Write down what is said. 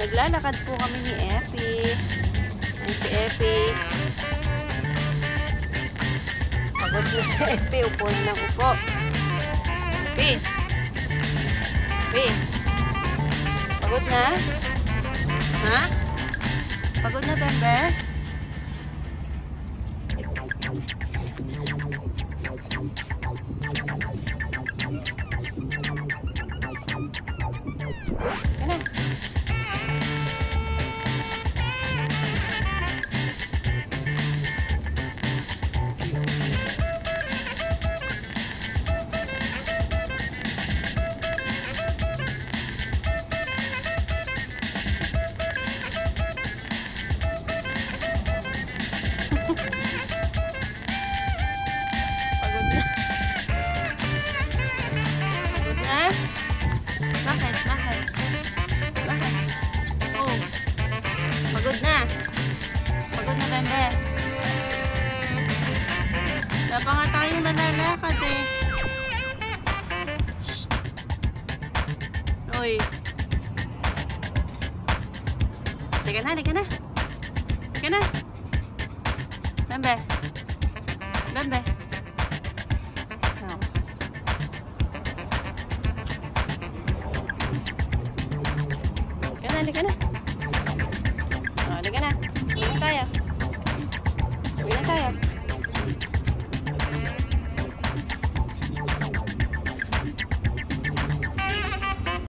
Naglalakad po kami ni Epi. Ayan si Epi. Pagod na si Epi. Upo na lang upo. Epi. Epi. Pagod na? Ha? Pagod na, Bembe? Yan Bembe. Wala pa nga tayo nalalakad eh. Shh. Uy. Halika na, halika na. Halika na. Bembe. Oh. Halika na, halika na. Oh, halika na.